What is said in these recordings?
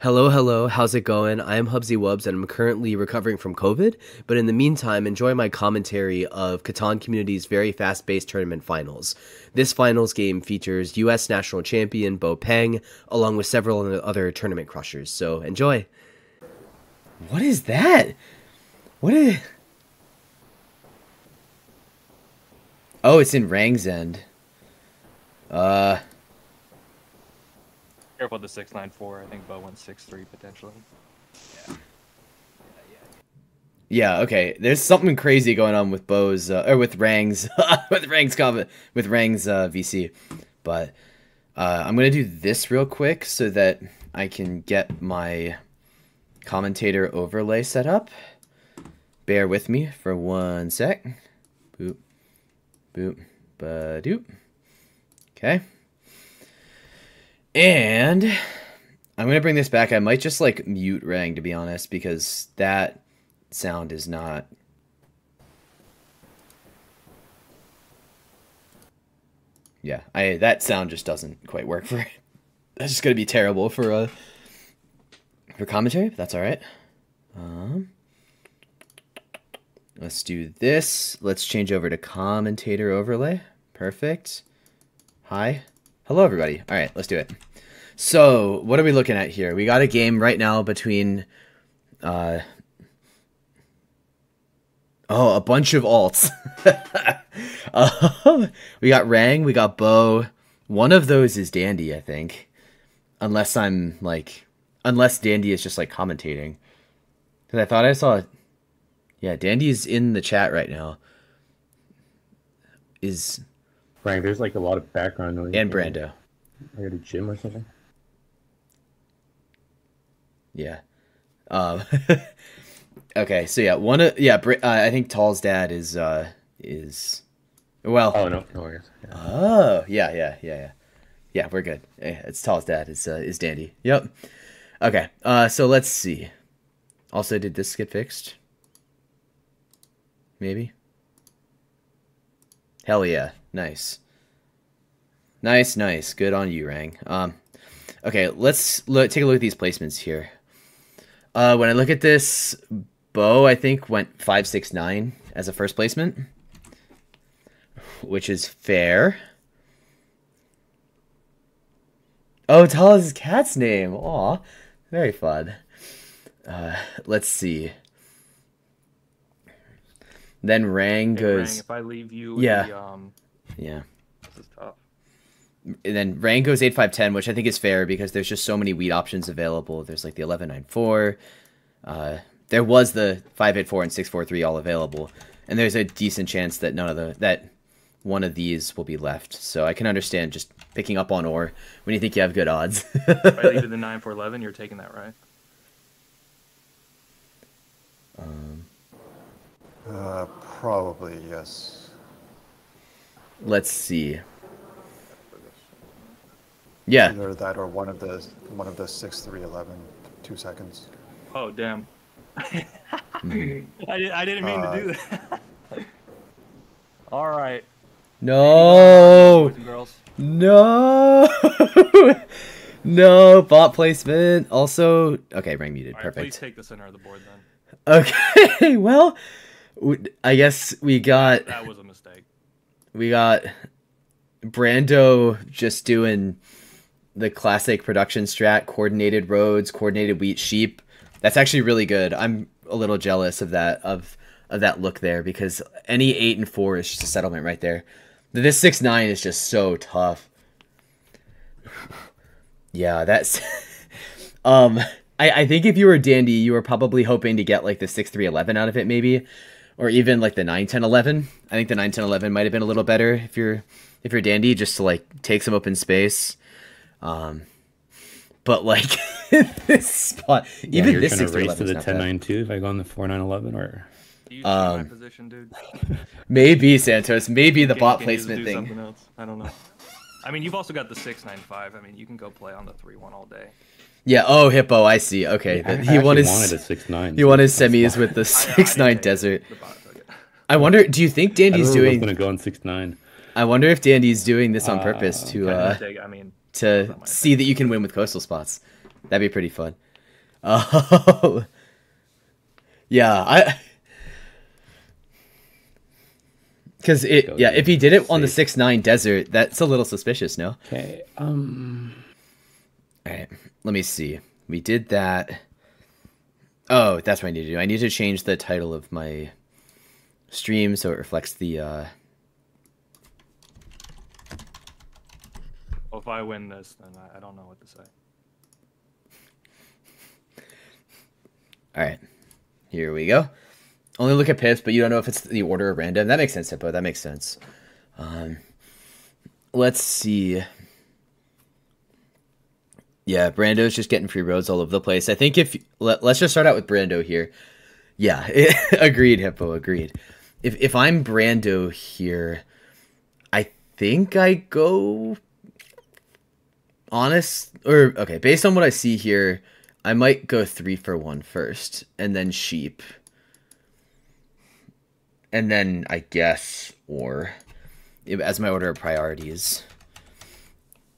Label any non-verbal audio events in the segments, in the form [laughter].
Hello, hello, how's it going? I am Hubbsy Wubbs and I'm currently recovering from COVID, but in the meantime, enjoy my commentary of Catan Community's very fast paced tournament finals. This finals game features US national champion Bo Peng, along with several other tournament crushers, so enjoy. What is that? What is. Oh, it's in Rang's end. Uh. Careful with the six nine four. I think Bo went six three potentially. Yeah, okay. There's something crazy going on with Bo's uh, or with Rang's [laughs] with Rang's comment with Rang's uh, VC, but uh, I'm gonna do this real quick so that I can get my commentator overlay set up. Bear with me for one sec. Boop, boop, ba doop. Okay. And I'm gonna bring this back. I might just like mute Rang to be honest, because that sound is not. Yeah, I that sound just doesn't quite work for. It. [laughs] That's just gonna be terrible for uh for commentary. But that's all right. Um, let's do this. Let's change over to commentator overlay. Perfect. Hi. Hello, everybody. All right, let's do it. So, what are we looking at here? We got a game right now between, uh, oh, a bunch of alts. uh, [laughs] we got Rang, we got Bo. One of those is Dandy, I think, unless I'm like, unless Dandy is just like commentating. Because I thought I saw, yeah, Dandy is in the chat right now. Is Frank, there's like a lot of background noise. and Brando. I got a gym or something. Yeah. Um. [laughs] okay, so yeah, one of yeah, Br- uh, I think Tall's dad is uh is well. Oh no, no worries. Yeah. Oh yeah, yeah, yeah, yeah. Yeah, we're good. Yeah, it's Tall's dad is uh, is Dandy. Yep. Okay. Uh, so let's see. Also, did this get fixed? Maybe. Hell yeah! Nice. Nice, nice. Good on you, Rang. Um, okay, let's look, take a look at these placements here. Uh, when I look at this, Bo I think went five six nine as a first placement, which is fair. Oh, tell us his cat's name. Aw, very fun. Uh, let's see. Then Rang Hey, goes. Rang, if I leave you, Yeah. The, um, Yeah. this is tough. And then Rang goes 8510, which I think is fair because there's just so many weed options available. There's like the 1194. Uh, there was the 584 and 643 all available. And there's a decent chance that none of the that one of these will be left. So I can understand just picking up on ore when you think you have good odds. [laughs] If I leave you the nine four eleven, you're taking that right. um, Uh, probably yes. let's see. Yeah. Either that or one of the one of the six three eleven two seconds. Oh damn. [laughs] I, did, I didn't mean Uh, to do that. All right, No. girls. No. [laughs] no bot placement. Also, okay, Rang muted. All right, please Perfect. take the center of the board then. Okay, [laughs] well, I guess we got That was a mistake. we got Brando just doing the classic production strat, coordinated roads, coordinated wheat sheep. That's actually really good. I'm a little jealous of that of of that look there because any eight and four is just a settlement right there. This six nine is just so tough. Yeah, that's [laughs] um I, I think if you were Dandy, you were probably hoping to get like the six three eleven out of it maybe. Or even like the 9 10 11. I think the 9 10 11 might have been a little better if you're if you're Dandy just to like take some open space. Um but like [laughs] this spot Yeah, even you're this trying 6 to race to the is not bad. 1092 if I go on the 4911 or Do my Um, position, dude? [laughs] Maybe Santos, maybe the Can- bot can placement do thing. else? I don't know. I mean, you've also got the six nine five. I mean, you can go play on the three one all day. Yeah, oh Hippo, I see. Okay. I, I he won his wanted a six nine. he won his semis with the [laughs] I- I six didn't nine desert. The bot took it. I wonder do you think Dandy's doing gonna go on six nine. I wonder if Dandy's doing this on purpose Uh, to uh I mean, to see that you can win with coastal spots. That'd be pretty fun. [laughs] Oh. yeah, I. [laughs] Because it, Go yeah, if he did it on the six nine desert, that's a little suspicious, no? Okay. Um. All right, let me see. We did that. Oh, that's what I need to do. I need to change the title of my stream so it reflects the. uh Well, if I win this, then I, I don't know what to say. [laughs] All right, here we go. Only look at pips, but you don't know if it's the order or random. That makes sense, Hippo. That makes sense. Um, let's see. Yeah, Brando's just getting free roads all over the place. I think if let, let's just start out with Brando here. Yeah, [laughs] agreed, Hippo. Agreed. If if I'm Brando here, I think I go honest or okay. Based on what I see here, I might go three for one first, and then sheep, and then I guess or as my order of priorities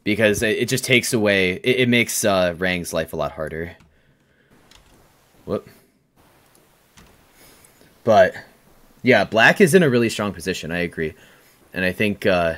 because it, just takes away it, it makes uh Rang's life a lot harder. Whoop. But yeah, black is in a really strong position, I agree. And I think uh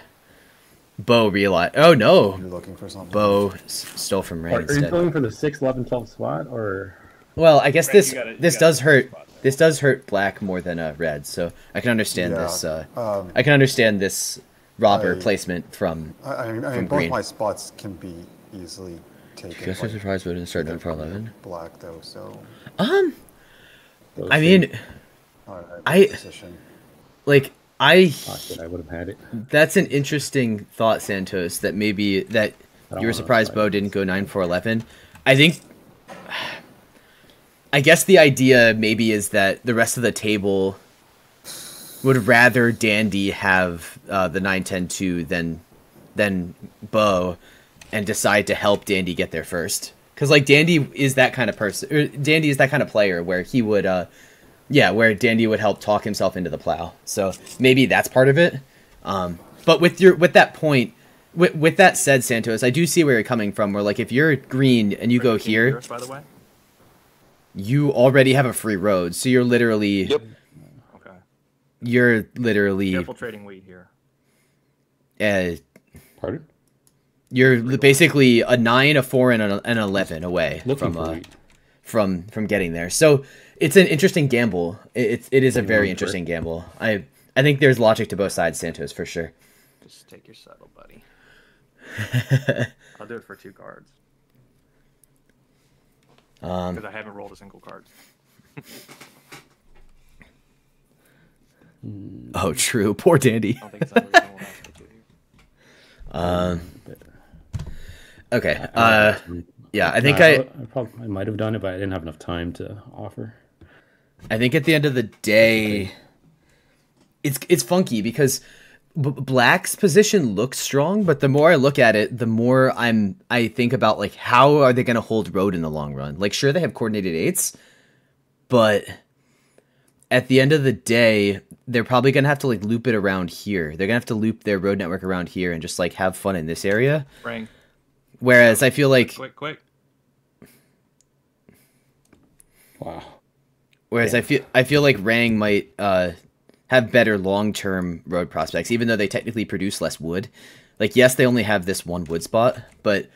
Bo realized oh no. You're looking for something. Bo s- stole from Rang Are, are you going for the 6, 11, 12 spot or? Well, I guess Rang, this gotta- this does hurt spot this does hurt black more than uh, red, so I can understand Yeah, this uh um, I can understand this robber I- placement from I, I mean, I from mean both my spots can be easily taken. Just like, surprised we didn't start either for eleven. Black though, so Um those I two? mean alright, I- position. like I I would have had it. That's an interesting thought, Santos. That maybe that you were surprised Bo didn't go nine for eleven. I think. I guess the idea maybe is that the rest of the table would rather Dandy have uh, the nine ten two than than Bo, and decide to help Dandy get there first. Because like Dandy is that kind of person. Dandy is that kind of player where he would. uh yeah, where Dandy would help talk himself into the plow. So maybe that's part of it. Um, but with your with that point, with, with that said, Santos, I do see where you're coming from. Where like if you're green and you go Rang, can hear here, us, by the way. you already have a free road. So you're literally Yep. Okay. you're literally Careful trading wheat here. uh, Pardon? you're basically a nine, a four, and an, an eleven away Looking from uh, from from getting there. So it's an interesting gamble. It, it's it is a very interesting gamble. I I think there's logic to both sides, Santos, for sure. Just take your settle, buddy. [laughs] I'll do it for two cards Um, because I haven't rolled a single card. [laughs] oh, true. Poor Dandy. I don't think it's unreasonable to ask for two here. Um, okay. Uh, yeah, I think Nah, I, I, probably I might have done it, but I didn't have enough time to offer. I think at the end of the day, it's it's funky because B- Black's position looks strong, but the more I look at it, the more I'm I think about like how are they going to hold road in the long run? Like, sure they have coordinated eights, but at the end of the day, they're probably going to have to like loop it around here. They're going to have to loop their road network around here and just like have fun in this area. Rang, Whereas I feel like quick, quick. Wow. Whereas I feel I feel like Rang might uh, have better long term road prospects, even though they technically produce less wood. Like yes, they only have this one wood spot, but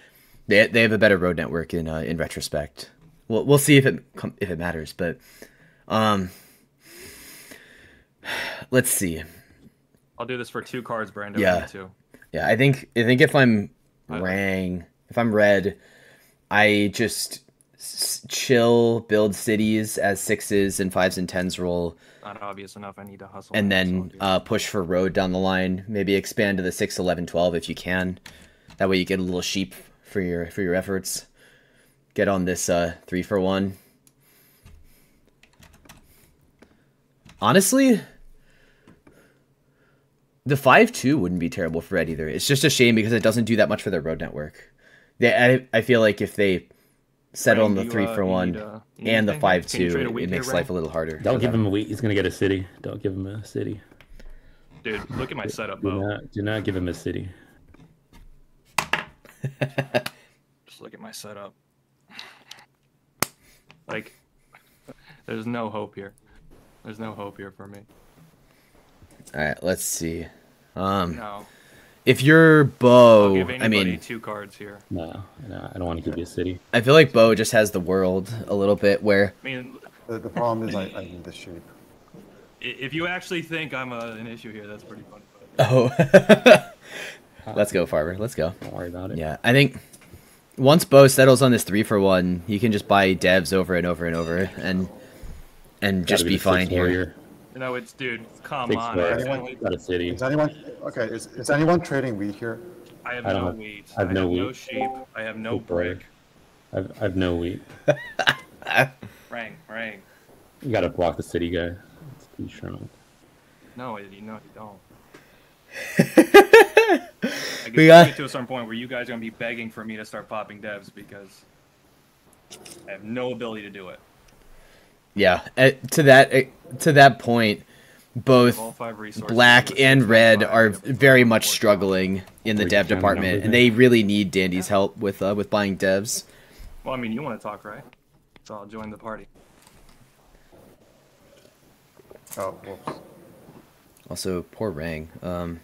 they they have a better road network in uh, in retrospect. We'll we'll see if it if it matters, but um, [sighs] let's see. I'll do this for two cards, Brando. Yeah. Yeah. Two. Yeah, I think I think if I'm I- Rang, if I'm red, I just s- chill, build cities as sixes and fives and tens roll. Not obvious enough. I need to hustle. and now, so I'll then uh, push for road down the line. Maybe expand to the 6, 11, 12 if you can. That way you get a little sheep for your for your efforts. Get on this uh, three for one. Honestly, the five two wouldn't be terrible for red either. It's just a shame because it doesn't do that much for their road network. They, I, I feel like if they settle on the three uh, for one need, uh, and the five two. it makes life a little harder. Don't give him a wheat. He's gonna get a city. Don't give him a city. Dude, look at my setup, Do Bo. not, do not give him a city. [laughs] Just look at my setup. Like, there's no hope here. There's no hope here for me. All right, let's see. Um, No. If you're I'll Bo, give I mean, two cards here. No, no, I don't want to give you a city. I feel like Bo just has the world a little bit where. I mean, The, the problem is I, I need the sheep. [laughs] if you actually think I'm a, an issue here, that's pretty funny. But Oh, [laughs] let's go, Farber. Let's go. Don't worry about it. Yeah, I think once Bo settles on this three for one, he can just buy devs over and over and over, and and Gotta just be the fine here. warrior. No, it's dude. Come Six on. warrior. Anyone- Got a city. Is anyone okay? Is, is anyone trading wheat here? I have I no have- wheat. I have no no wheat. sheep. I have no Good boy. brick. I've, I've no wheat. [laughs] Rang, rang. You gotta block the city guy. It's too strong. No, you no, you don't. [laughs] I get, We got- get to a certain point where you guys are gonna be begging for me to start popping devs because I have no ability to do it. Yeah, eh, to that eh, to that point, both All five resources. black and red are very much struggling in the dev department, and they really need Dandy's help with uh, with buying devs. Well, I mean, you want to talk, right? So I'll join the party. Oh, whoops. Also, poor Rang. Um,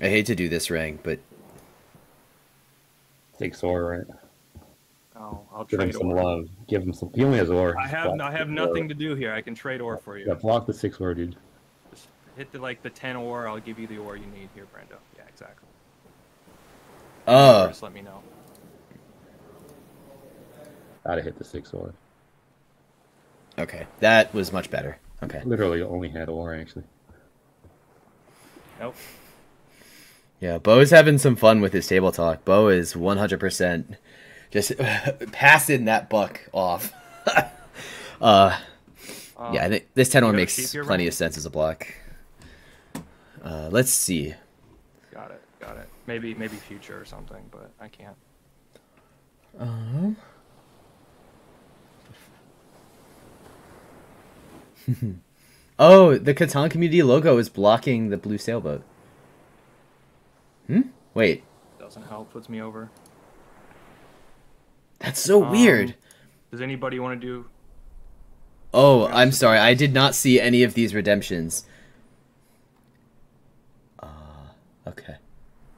I hate to do this, Rang, but Take Sora, right? Oh, I'll Give him some ore. love. Give him some. He only has ore. I have I have nothing to do here. I can trade ore for you. Yeah, block the six ore, dude. Just hit the like the ten ore. I'll give you the ore you need here, Brando. Yeah, exactly. oh, Just let me know. I gotta hit the six ore. okay, that was much better. Okay, Literally only had ore actually. Nope. yeah, Bo's having some fun with his table talk. Bo is one hundred percent just [laughs] passing that buck off. [laughs] uh, Um, yeah, I think this ten one got makes plenty of sense as a block. Uh, let's see. Got it. Got it. Maybe maybe future or something, but I can't. Um. [laughs] Oh, the Catan community logo is blocking the blue sailboat. Hmm. Wait, Doesn't help. Puts me over. That's so Um, weird. Does anybody want to do? Oh, I'm sorry. I did not see any of these redemptions. Uh, okay.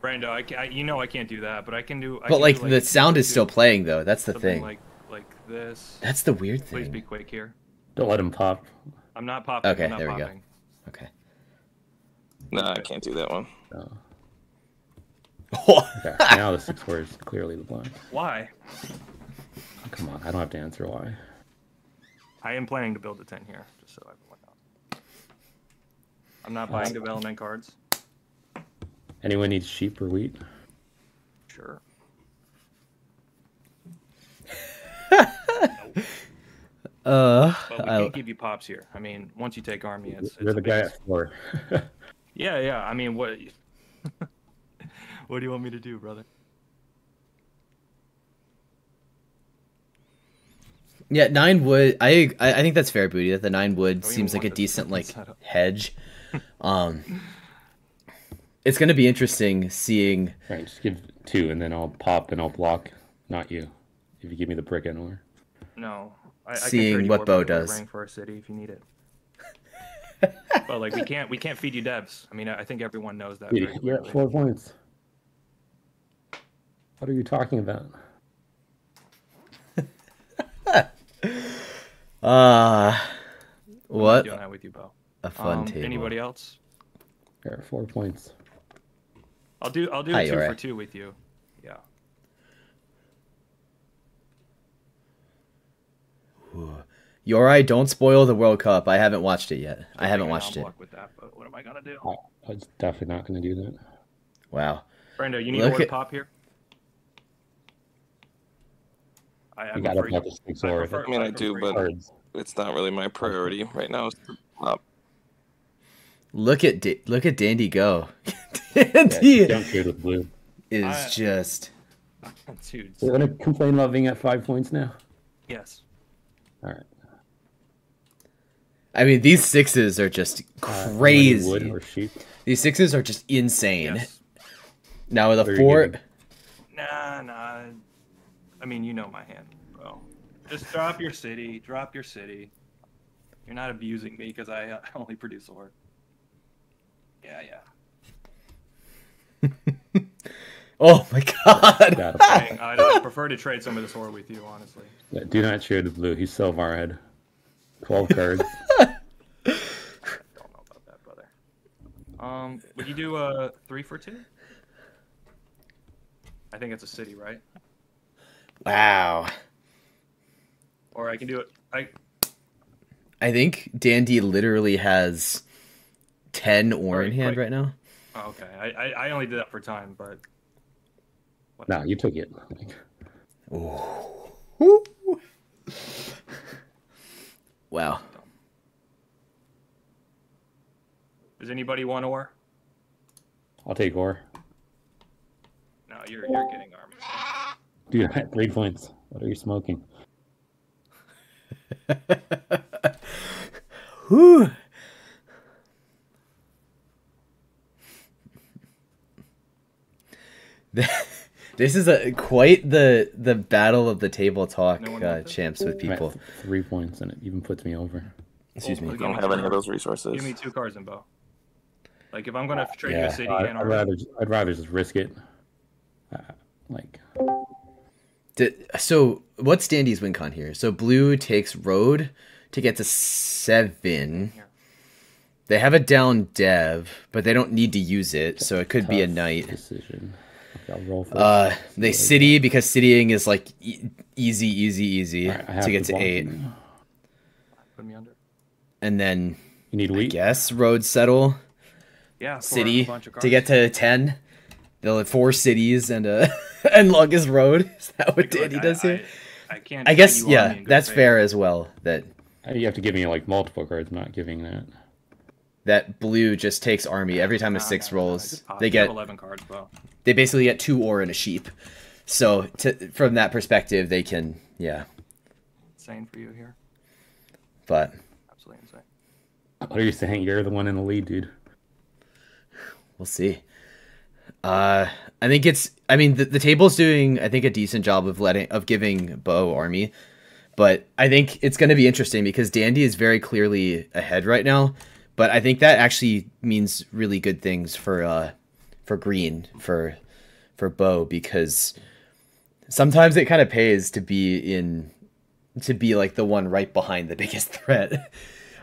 Brando, I, ca- I you know I can't do that, but I can do. I But can like do, the sound is still playing though. That's the thing. Like like this. That's the weird thing. Please be quick here. Don't let him pop. I'm not popping. Okay, I'm not there we go. Okay. No, I can't do that one. No. [laughs] Oh, Okay, now the six ore is clearly the blind. Why? Come on, I don't have to answer why. I am planning to build a ten here, just so everyone knows. I'm not buying development cards. Anyone needs sheep or wheat? Sure. [laughs] uh, But we can't give you pops here. I mean, once you take army, it's, it's You're the guy at four. [laughs] Yeah, yeah. I mean, what? What do you want me to do, brother? yeah, nine wood. I, I I think that's fair, booty. That the nine wood seems like a decent like setup. hedge. [laughs] Um, it's gonna be interesting seeing. right, just give two, and then I'll pop and I'll block. Not you. If you give me the brick and ore. No. I, I Seeing can what Bo by the way, does. Rank for our city if you need it. [laughs] but like we can't we can't feed you devs. I mean, I I think everyone knows that. Dude, very you're at four points. What are you talking about? [laughs] Uh I'm what doing that with you, Bo. a fun Um, table. anybody else? You're four points. I'll do I'll do Hi, two Yore. for two with you. Yeah. Yori, don't spoil the World Cup. I haven't watched it yet. I haven't watched it. unblock With that, but what am I gonna do? I, I was definitely not going to do that. Wow. Brando, you need Look more at- pop here. I, I You got to prefer, block the six I prefer- I mean, I do, but- Cards. It's not really my priority right now. It's. Look at Da- look at Dandy go. [laughs] Yeah, Dandy don't trade with blue. is I- just [laughs] Dude, We're going to complain about being at five points now? yes. All right. I mean these sixes are just Uh, crazy. Wood or sheep? These sixes are just insane. Yes. Now with a four giving? Nah, nah. I mean, you know my hand, bro. Just drop your city. Drop your city. You're not abusing me because I uh, [laughs] only produce ore. Yeah, yeah. [laughs] Oh my god. Got [laughs] him. Dang, I'd, I'd prefer to trade some of this ore with you, honestly. Yeah, do not share the blue. He's so far ahead. Twelve cards. Don't know about that, brother. Um, would you do a three for two? I think it's a city, right? Wow. Or I can do it. I I think Dandy literally has ten ore in hand right. right now. oh, okay. I, I I only did that for time, but no, you took it. Like, Woo. Wow. does anybody want ore? I'll take ore. No, you're you're getting army. Dude, I'm three points. What are you smoking? [laughs] Whew. [laughs] This is a quite the the battle of the table talk No uh, champs with people. three points, and it even puts me over. Excuse me. Well, We don't have any of those resources. Give me two cards in Bo. Like if I'm gonna trade you a city I, and I'd army, rather, I'd rather just risk it. Uh, like, Did- so what's Dandy's win con here? So blue takes road to get to seven. Here. They have a down dev, but they don't need to use it, so it could be a tough knight. decision. Roll first. Uh, they city because citying is like e- easy, easy, easy Alright, I have to get to block eight, put me under. and then You need I wheat. guess road settle Yeah, for a city bunch of to get to ten. They'll have four cities and uh [laughs] [laughs] and longest road. [laughs] Is that what Like, Dandy I- does here? I, I can't. I guess yeah, that's faith. fair as well. That Uh, You have to give me like multiple cards. I'm not giving that. that blue just takes army every time a six nah, nah, rolls. they get eleven cards, bro. they basically get two ore and a sheep. So to, from that perspective, they can yeah. Insane for you here. But Absolutely insane. What are you saying? You're the one in the lead, dude. we'll see. Uh, I think it's. I mean, the, the table's doing. I think a decent job of letting of giving Bo army, but I think it's going to be interesting because Dandy is very clearly ahead right now. But I think that actually means really good things for uh for Green for for Bo because sometimes it kind of pays to be in to be like the one right behind the [laughs] biggest threat.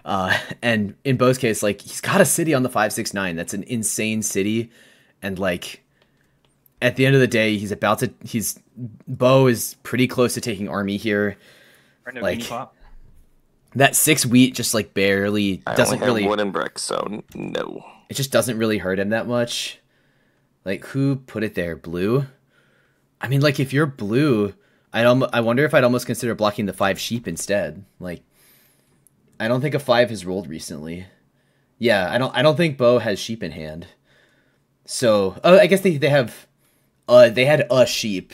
Uh, and in Bo's case, like he's got a city on the five six nine. That's an insane city, and like at the end of the day, he's about to. He's Bo is pretty close to taking army here. Right Like, can you pop? That six wheat just like barely I doesn't only have really. wood and brick, so no. It just doesn't really hurt him that much. Like who put it there? Blue. I mean, like if you're blue, I almost I wonder if I'd almost consider blocking the five sheep instead. Like, I don't think a five has rolled recently. Yeah, I don't. I don't think Bo has sheep in hand. So, oh, I guess they they have, uh, they had a sheep,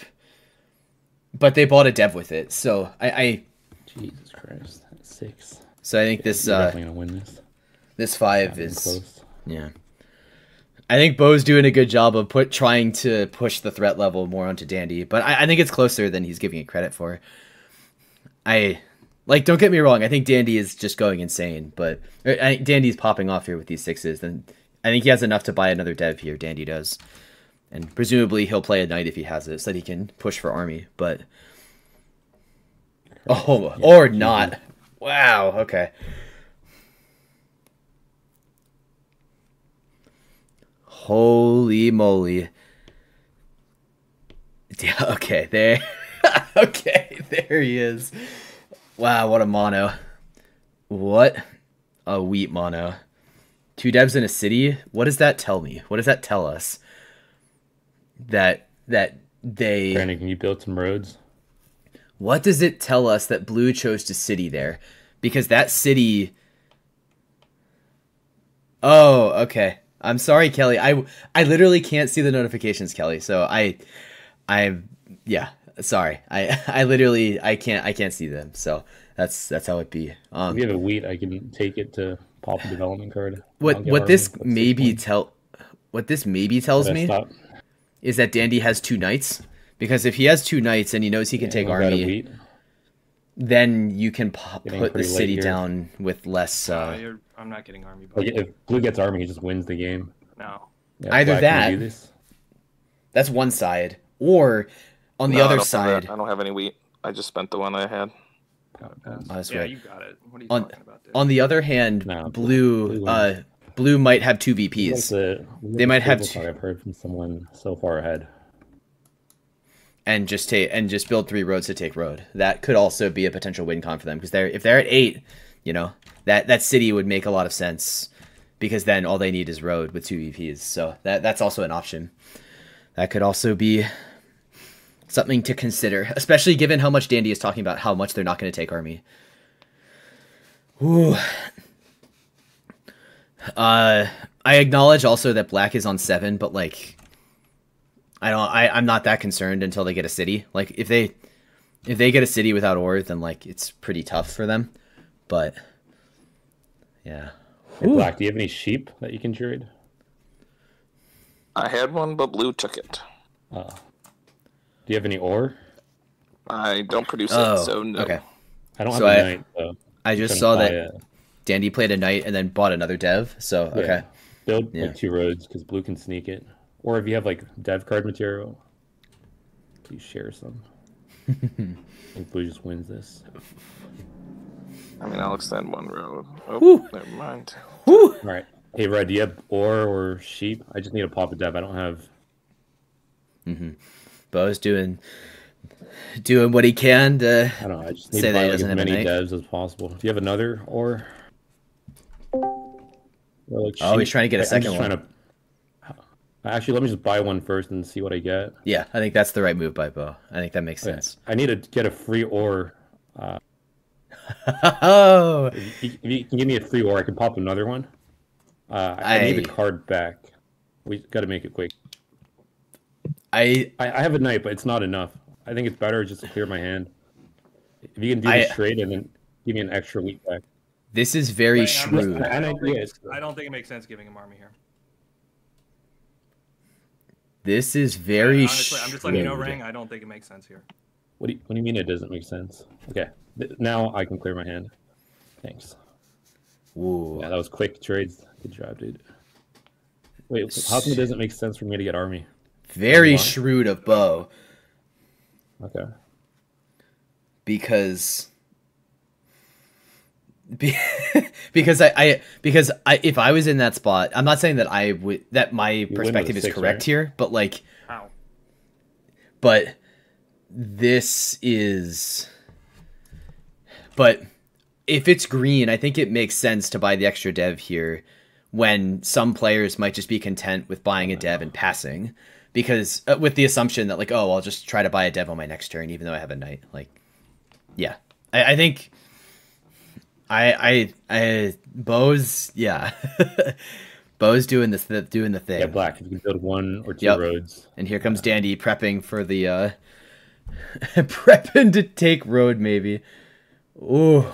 but they bought a dev with it. So I, I Jesus Christ, that's six. so I think this You're uh definitely gonna win this. this five is close. Yeah. I think Bo's doing a good job of put trying to push the threat level more onto Dandy, but I, I think it's closer than he's giving it credit for. I like don't get me wrong, I think Dandy is just going insane, but I think Dandy's popping off here with these sixes, and I think he has enough to buy another dev here, Dandy does. And presumably he'll play a knight if he has it, so that he can push for army, but Oh, oh Yeah, or GG. not. Wow, okay. Holy moly. [laughs] Yeah, okay, there. [laughs] okay, there he is. Wow, what a mono. What a wheat mono. Two devs in a city? What does that tell me? What does that tell us? That that they Brandon, can you build some roads? what does it tell us that blue chose to city there? Because that city. Oh, okay. I'm sorry, Kelly. I I literally can't see the notifications, Kelly. So I, I, yeah. Sorry. I [laughs] I literally I can't I can't see them. So that's that's how it be. Um, If you have a wheat, I can take it to pop a development card. what what our- this what's this maybe tell, what this maybe tells me stop? is that Dandy has two knights. Because if he has two knights and he knows he can Yeah, take was that a army, then you can po- put the city here. down with less. Uh, Uh, you're, I'm not getting army. Like if blue gets army, he just wins the game. no. Yeah, Either black, that- you do this? that's one side, or on the No, I other don't side. I don't have any wheat. I just spent the one I had. Gotta pass. Oh, that's yeah, right. you got it. What are you On- talking about? Dude? On the other hand, No, blue, blue uh, blue might have two He VPs. wants the- They might have stable to- talk I've heard from someone so far ahead. and just take and just build three roads to take road. That could also be a potential win con for them because they're if they're at eight, you know that that city would make a lot of sense because then all they need is road with two VPs. So that that's also an option. That could also be something to consider, especially given how much Dandy is talking about how much they're not going to take army. Ooh. Uh, I acknowledge also that black is on seven, but like I don't. I I'm not that concerned until they get a city. Like if they if they get a city without ore, then like it's pretty tough for them. But yeah, Hey, black, do you have any sheep that you can trade? I had one, but blue took it. Uh, do you have any ore? I don't produce oh, it, so no. okay. I don't So have a I- knight. So I just saw that a- Dandy played a knight and then bought another dev. So yeah. okay, Build Yeah. like two roads because blue can sneak it. Or if you have like dev card material, please share some. [laughs] I think blue just wins this. I mean, I'll extend one road. Oh, Whew. never mind. Whew. All right. Hey, Red, do you have ore or sheep? I just need a pop a dev. I don't have. Mm-hmm. Bo's doing doing what he can to. I don't know. I just need Say to that buy he like, as doesn't have many devs as possible. Do you have another ore? Or, like, Oh, he's trying to get a second one. Trying to... Actually, let me just buy one first and see what I get. Yeah, I think that's the right move by Bo. I think that makes Okay. sense. I need to get a free ore. [laughs] oh, If you, if you can give me a free ore, I can pop another one. Uh, I, I need the card back. We got to make it quick. I I, I have a knight, but it's not enough. I think it's better just to clear my hand. If you can do I- this trade and then give me an extra week back. this is very Wait, I'm just- shrewd. I don't, think, yes. I don't think it makes sense giving him army here. This is very Honestly, I'm just letting you know, shrewd. Rang. I don't think it makes sense here. What do you, what do you mean it doesn't make sense? Okay, now I can clear my hand. Thanks. Ooh. Yeah, that was quick trades. Good job, dude. Wait, how come it doesn't make sense for me to get army? Very Why? shrewd of Bo Okay. because [laughs] because I, I because I if I was in that spot, I'm not saying that I would that my with perspective is six, correct right? here, but like How? but this is but if it's green, I think it makes sense to buy the extra dev here when some players might just be content with buying a dev and passing because uh, with the assumption that like oh I'll just try to buy a dev on my next turn even though I have a knight like yeah I, I think I I I Bo's yeah [laughs] Bo's doing this doing the thing Yeah, black. You can build one or two Yep. roads. and here comes Dandy prepping for the uh [laughs] prepping to take road maybe. Ooh.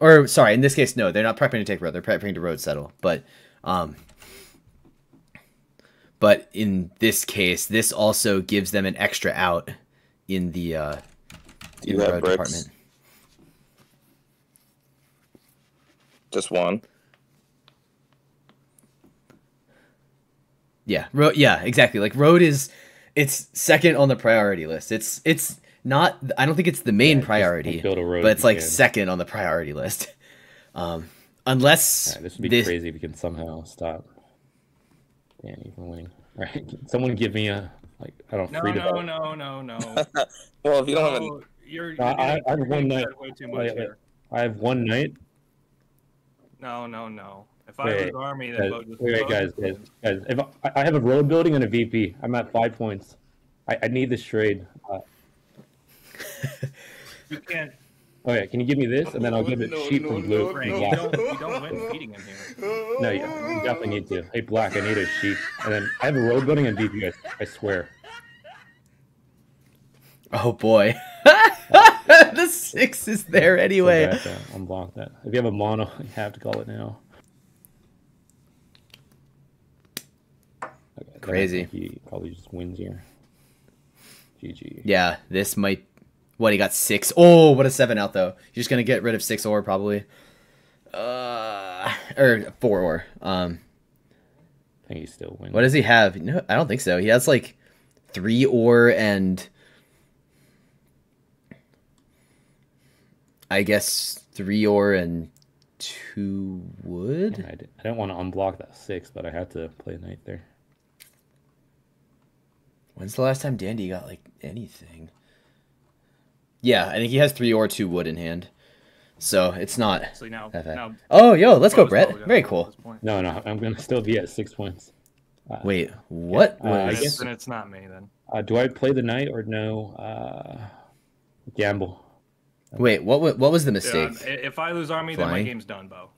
Or sorry, in this case no, they're not prepping to take road, they're prepping to road settle. But um but in this case, this also gives them an extra out in the uh in the road bricks? department. Just one. Yeah, road. Yeah, exactly. Like road is, it's second on the priority list. It's it's not. I don't think it's the main just priority, build a road but it's like can. second on the priority list. [laughs] Um, unless Alright, this would be this- crazy if we can somehow stop Danny from winning. [laughs] All right, Someone give me a like I don't know, No, free no, develop. no, no, no. [laughs] Well, if you don't have a you're, you're I- I have one night. way too much Wait, wait. I have one knight. No, no, no. If I Wait, was army, then Guys, vote just wait, wait, guys, guys, guys. If I, I have a road building and a VP, I'm at five points. I, I need this trade. Uh, You can't. Oh yeah, can you give me this and then I'll give it No, sheep no, from blue no, from Frank, black. you don't, you don't win [laughs] feeding him here. No, you, you definitely need to. Hey, black, I need a sheep. And then I have a road building and VP, I, I swear. Oh boy, [laughs] the six is there So anyway. bad unblock uh, that. If you have a mono, [laughs] you have to call it now. Okay, Crazy. He probably just wins here. GG. Yeah, this might What he got six? Oh, what a seven out though. You're just gonna get rid of six ore probably. Uh, or four ore. Um, I think he still wins. what does he have? No, I don't think so. He has like three ore and I guess three ore and two wood. I, did, I didn't want to unblock that six, but I had to play knight there. When's the last time Dandy got like anything? Yeah, I think he has three or two wood in hand. So it's not. So now, now Oh, yo, let's go, Brett. Very cool. No, no, I'm gonna still be at six points. Wait, what? Uh, I was- guess- it's, then it's not me then. Uh, do I play the knight or no? Uh, gamble. Wait, what? What was the mistake? i- if I lose army, then my game's done, Bo.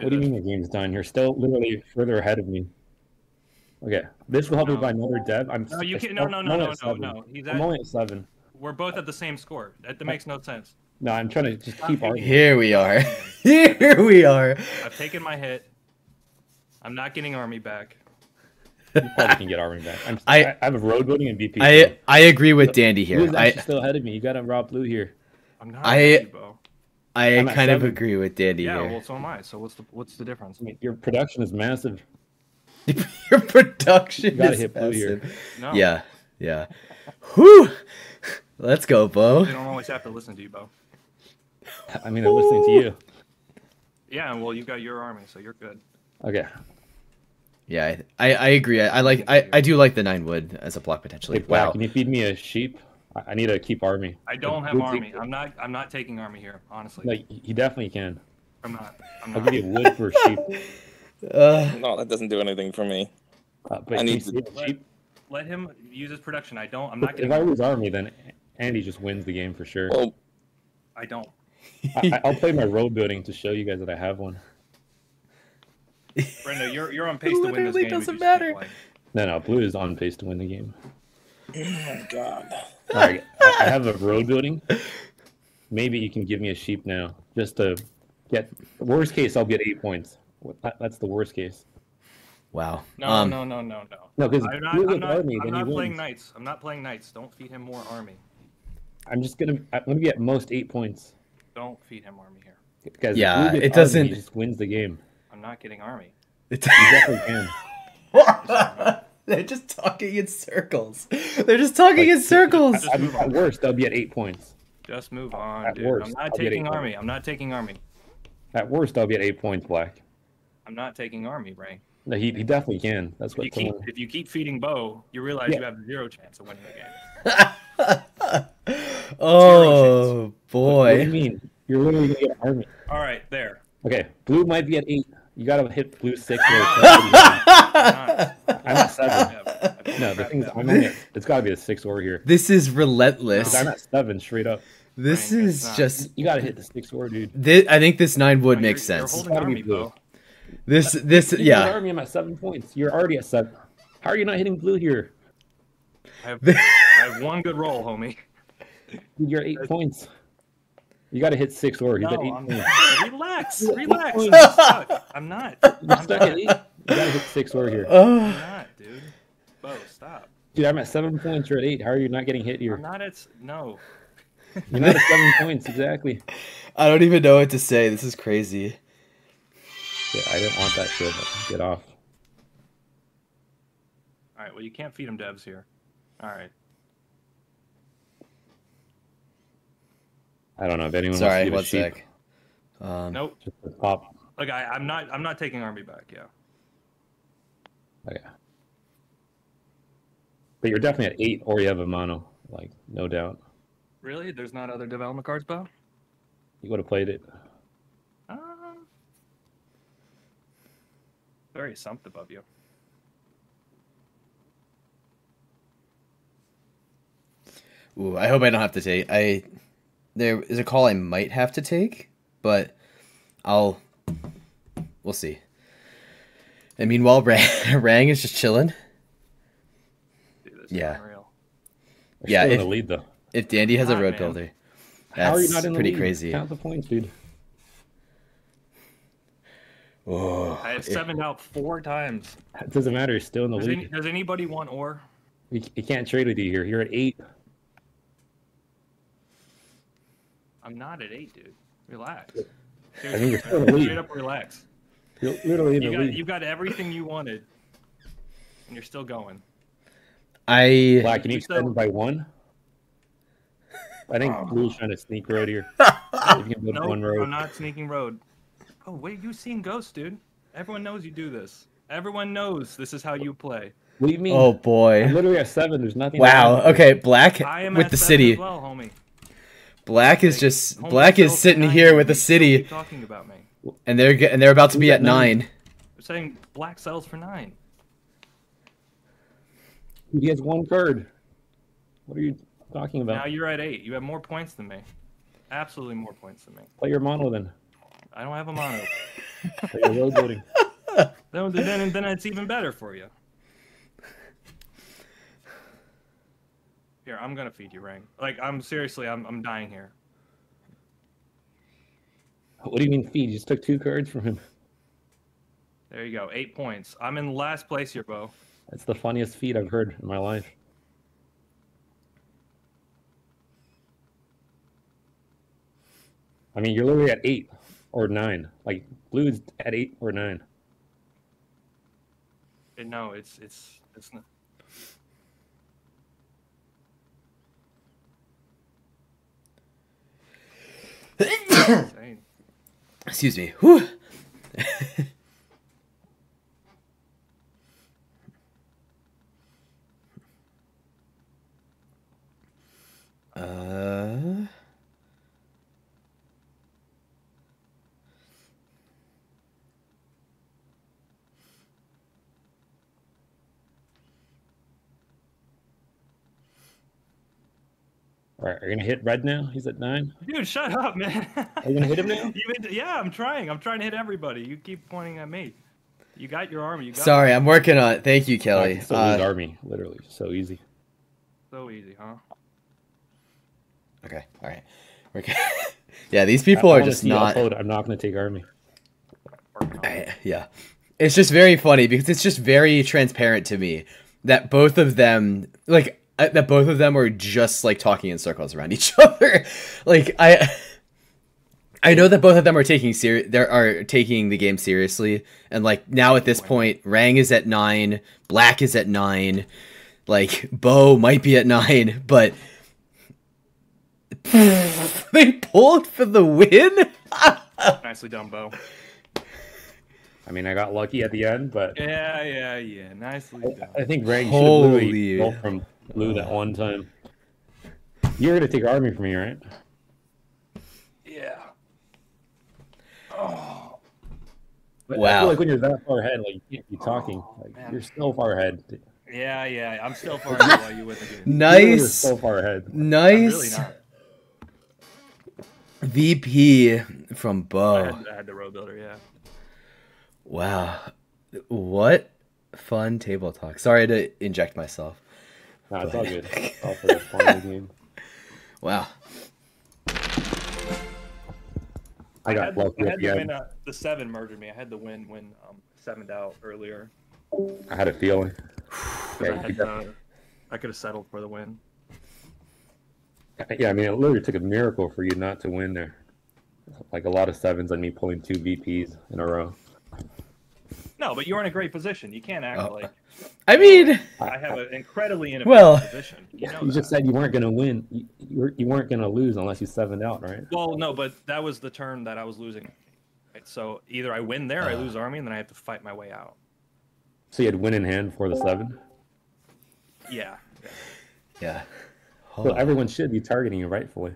What do you mean your game's done? You're still literally further ahead of me. Okay, this will help me No. buy another dev. I'm No, you can't. No, no, I'm no, no, no, no. He's I'm only at seven. We're both at the same score. That, that makes no sense. No, I'm trying to just keep Okay. arguing. Here we are. [laughs] Here we are. I've taken my hit. I'm not getting army back. You probably can get army back. I'm, [laughs] I- I, I have a road building and VP. I I agree with Dandy here. actually I still ahead of me. You got to rob blue here. I'm not. I- I I'm kind of seven. agree with Dandy Yeah, here. well, so am I. So what's the what's the difference? I mean, your production is massive. [laughs] Your production you gotta is hit blue here. No. Yeah, yeah. Whew. Let's go, Bo. You don't always have to listen to you, Bo. I mean, I'm listening to you. Yeah, well, you've got your army, so you're good. Okay. Yeah, I, I I agree. I, I like I, I do like the nine wood as a block Hey, potentially. Black, Wow. can you feed me a sheep? I, I need to keep army. I don't have Blue army. take- I'm not. I'm not taking army here. Honestly, No, he definitely can. I'm not. I'm I'll not. give you wood for [laughs] sheep. Uh, No, that doesn't do anything for me. Uh, but I can need to- save the sheep? Let him use his production. I don't. I'm not If. I lose army, then Andy just wins the game for sure. Well, I don't. I, I'll play my road building to show you guys that I have one. Brenda, you're you're on pace to win this game. if doesn't matter. No, no, blue is on pace to win the game. oh my god. All right, I, I have a road building. Maybe you can give me a sheep now, just to get. Worst case, I'll get eight points. That- That's the worst case. wow. No, um, no, no, no, no. No, because I'm not. blue I'm not, army, I'm not playing wins. knights. I'm not playing knights. Don't feed him more army. I'm just gonna. Uh, I'm gonna get most eight points. Don't feed him army here. Because Yeah, it doesn't- he just wins the game. I'm not getting army. It's You definitely can. [laughs] They're just talking in circles. They're just talking in circles. Just At, at worst, they'll be at eight points. Just move on, At dude. worst, I'm not I'll taking eight army. I'm not taking army. At worst, I'll be at eight points black. I'm not taking army, Ray. No, he, he definitely can. That's If what you keep if you keep feeding Bo, you realize Yeah. you have zero chance of winning the game. [laughs] oh boy! What do you mean? You're literally gonna get army. All right, there. Okay, blue might be at eight. You gotta hit blue six. Or [laughs] seven. I'm not. [laughs] I'm at seven. No, the thing is, I'm only at, it's gotta be a six or here. This is relentless. I'm at seven straight up. This Frank, is just. You gotta hit the six or, dude. Thi- I think this nine wood oh, No, makes you're- you're sense. holding army, blue. This this Even with yeah. army, I'm at seven points. You're already at seven. How are you not hitting blue here? I have, [laughs] I have one good roll, homie. Dude, you're at eight points. You gotta hit six or. He's No, at eight I'm, points. relax, [laughs] relax. I'm points. stuck. I'm not. You're [laughs] I'm stuck not. at eight. You gotta hit six or here. [sighs] I'm not, dude. Bo, stop. Dude, I'm at seven points. You're at eight. How are you not getting hit here? I'm not at. No. [laughs] You're not at seven points exactly. I don't even know what to say. This is crazy. Yeah, I didn't want that shit. Get off. All right. Well, you can't feed him devs here. All right. I don't know if anyone Sorry, one wants to get a sec. Um, Nope. Just to pop. Look, I, I'm not. I'm not taking army back. Yeah. Okay. But you're definitely at eight, or you have a mono, like no doubt. Really? There's not other development cards, Bo? You would have played it. Um. Very assumptive of you. Ooh, I hope I don't have to take. I there is a call I might have to take, but I'll we'll see. And meanwhile, [laughs] Rang, Rang is just chilling. Dude, Yeah. unreal. Yeah, still in if- the lead though. If Dandy has a road man. builder, How are you that's not in the pretty lead? crazy. Count the points, dude. Oh, I have seven out four times. It doesn't matter. You're still in the Does, lead. any, does anybody want ore? You, you can't trade with you here. You're at eight. I'm not at eight, dude. Relax. I mean, you're still in Straight lead. up relax. You're literally in You got you got everything you wanted, and you're still going. I Black, can you You said- by one? I think um, Blue's trying to sneak road here. [laughs] if you can build No, one road. I'm not sneaking road. Oh wait, you seen ghosts, dude? Everyone knows you do this. Everyone knows this is how you play. What do you mean? oh I'm boy. literally at seven. There's nothing. Wow. wrong with it. Okay, Black I am with at the seven city. as well, homie. Black is just homie, Black is sitting here with the city, Talking about me. and they're and they're about to be at at nine? nine. They're saying black sells for nine. He has one card. What are you talking about? Now you're at eight. You have more points than me. Absolutely more points than me. Play your mono then. I don't have a mono. Play your road building. [laughs] then, then, then it's even better for you. Here, I'm gonna feed you, Rang. Like, I'm seriously, I'm, I'm dying here. What do you mean feed? You just took two cards from him. There you go, eight points. I'm in last place here, Bo. That's the funniest feed I've heard in my life. I mean, you're literally at eight or nine. Like Blue's at eight or nine. And no, it's it's it's not. Excuse me. [laughs] right, are you gonna hit red now? He's at nine. Dude, shut up, man. Are you gonna hit him now? [laughs] Been- yeah, I'm trying. I'm trying to hit everybody. You keep pointing at me. You got your army. You got Sorry, I'm working on it. Thank you, Kelly. can still Uh, army, literally, so easy. So easy, huh? okay, all right. We're [laughs] yeah, these people I are wanna just not. upload, I'm not gonna take army. Working on it. I- yeah, it's just very funny because it's just very transparent to me that both of them, like, uh, that both of them are just like talking in circles around [laughs] each other. like, I. I know that both of them are taking ser- they are taking the game seriously, and like now at this point, Rang is at nine, Black is at nine, like Bo might be at nine, but [laughs] they pulled for the win. [laughs] Nicely done, Bo. I mean, I got lucky at the end, but Yeah, yeah, yeah. Nicely done. I think Rang should Holy- literally go from blue that uh, one time. You're gonna take army from me, right? Yeah. Oh. But I Wow. feel like when you're that far ahead, like you can't be talking. Oh, like man. you're so far ahead. Yeah, yeah. I'm still far [laughs] ahead while you with the game. Literally, You're Nice, so far ahead. Nice. VP from I Bo. had, I had the road builder, yeah. Wow, what fun table talk. Sorry to inject myself. No, it's all good. It's all for the fun of the game. [laughs] Wow. I got had, lucky I had the the win. Uh, the seven murdered me. I had the win when um sevened out earlier. I had a feeling. [sighs] Yeah, I, had, uh, I could have settled for the win. Yeah, I mean, it literally took a miracle for you not to win there. Like a lot of sevens on me pulling two VPs in a row. No, but you're in a great position. You can't act Oh. like I mean, I have an incredibly ineffective Well- position. You know You just said you weren't gonna win. You, you, were, you weren't gonna lose unless you sevened out, right? Well, no, but that was the turn that I was losing. Right, so either I win there, I Uh. lose army, and then I have to fight my way out. So you had win in hand for the seven. Yeah. yeah. So everyone should be targeting you rightfully.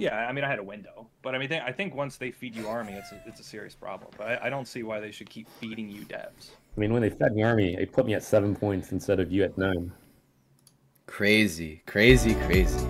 Yeah, I mean, I had a window, but I mean, I think once they feed you army, it's a, it's a serious problem. But I, I don't see why they should keep feeding you devs. I mean, when they fed me army, they put me at seven points instead of you at nine. Crazy, crazy, crazy.